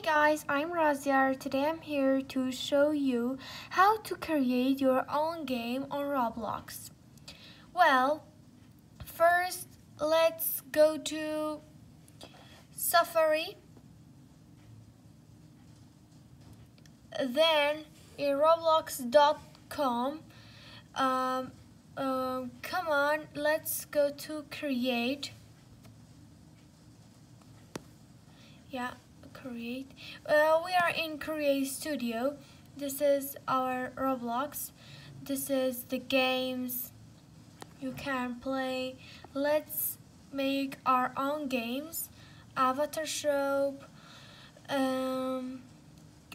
Hey guys, I'm Raziar. Today I'm here to show you how to create your own game on Roblox. Well, first let's go to Safari. Then in roblox.com um, uh, come on, let's go to create. Yeah create uh, we are in create studio. This is our roblox. This is the games you can play. Let's make our own games. Avatar shop um,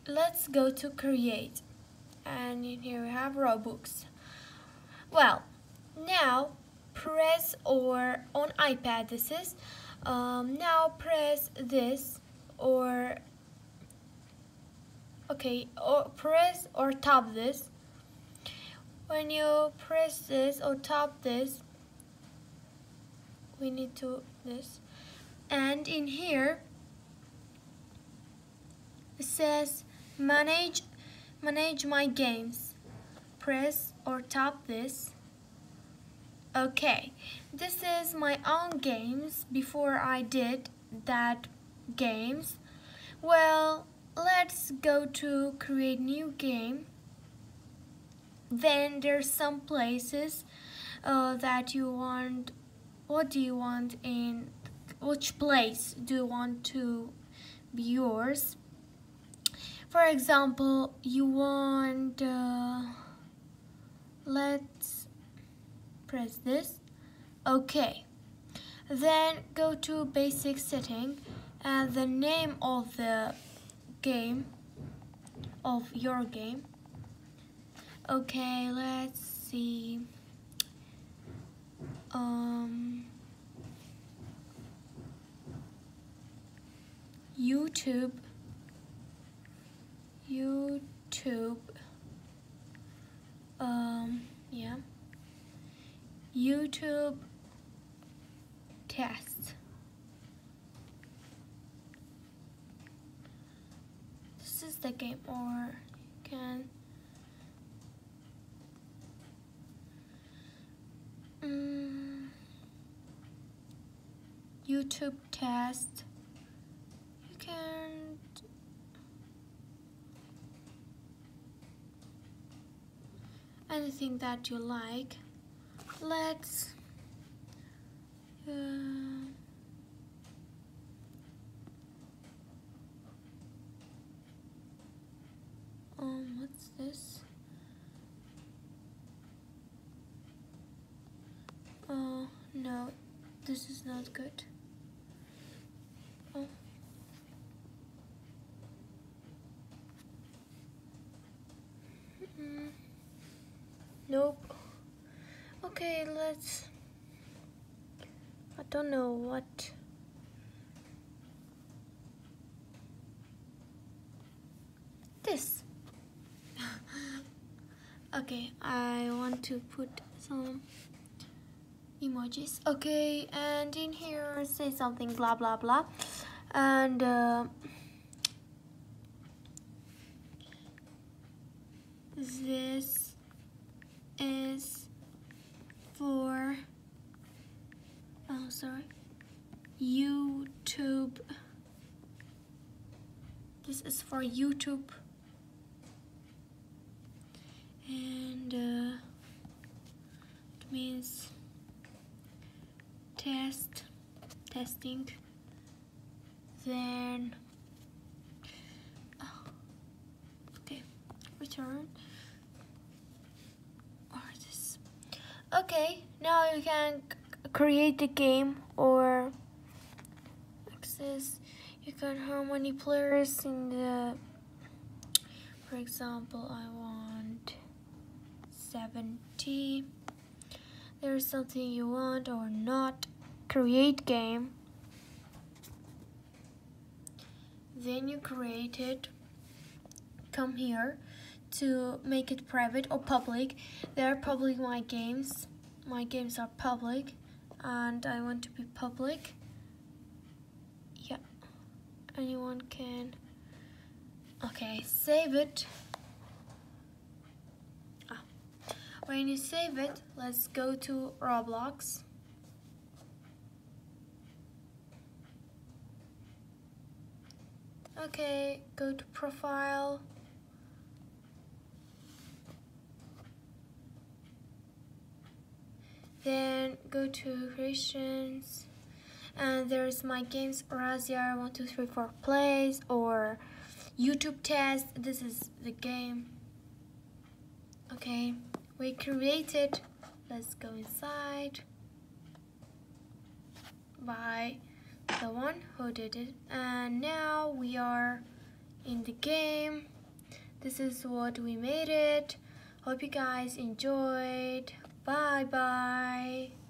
let's go to create. And here we have robux. Well now press or on ipad this is um, now press this or okay or press or tap this. When you press this or tap this we need to this. And in here it says manage manage my games. Press or tap this. Okay this is my own games before I did that games? Well let's go to create new game. Then there's some places uh, that you want what do you want in which place do you want to be yours? For example you want uh, let's press this. Okay. Then go to basic setting and the name of the game of your game. Okay let's see. Um YouTube. YouTube. Um yeah. YouTube test is the game or can um, YouTube test. You can anything that you like. Let's uh, what's this? Oh, no, this is not good. Oh. Mm Nope. Okay, let's... I don't know what... This. okay I want to put some emojis. Okay and in here say something blah blah blah. And uh, this is for oh sorry YouTube. This is for YouTube. And uh, it means test testing. Then oh, okay return. Or this. Okay now you can create the game or access. You can how many players in the for example I want 70 there's something you want or not create game then you create it come here to make it private or public there are public my games my games are public and I want to be public yeah anyone can Okay, save it. Ah. When you save it, let's go to Roblox. Okay, go to profile. Then go to creations and there's my games Razia 1234 plays or YouTube test. This is the game. Okay, we created. Let's go inside by the one who did it. And now we are in the game. This is what we made it. Hope you guys enjoyed. Bye bye.